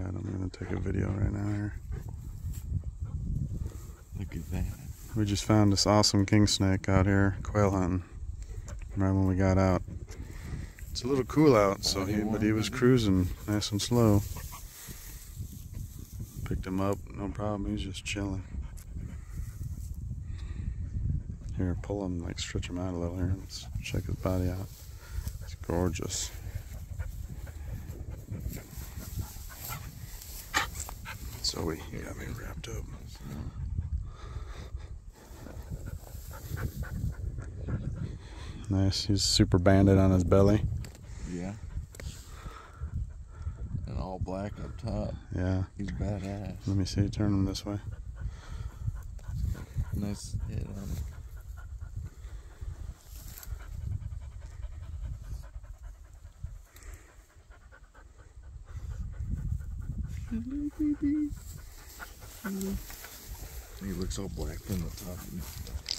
I'm gonna take a video right now here. Look at that. We just found this awesome king snake out here quail hunting. Right when we got out. It's a little cool out, so he but he was cruising nice and slow. Picked him up, no problem. He's just chilling. Here, pull him, like stretch him out a little here. Let's check his body out. It's gorgeous. Zoe, you got me wrapped up. Nice. He's super banded on his belly. Yeah. And all black up top. Yeah. He's badass. Let me see. Turn him this way. Nice head on him. Hello, baby. Hello. He looks all black from the top.